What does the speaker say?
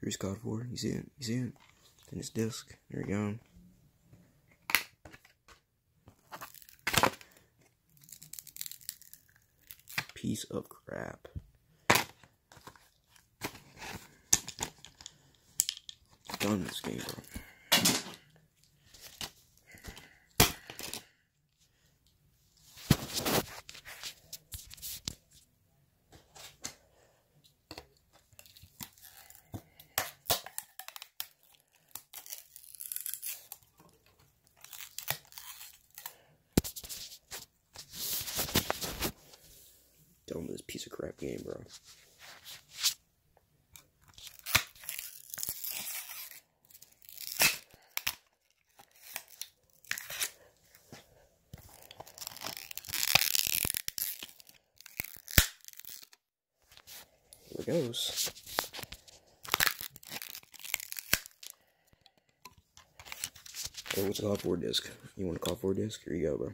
Here's COD 4. You see it? You see it? Disc. There we go. Piece of crap. Done this game, bro. Done with this piece of crap game, bro. Here it goes. Oh, what's a call for disc? You want a call for disc? Here you go, bro.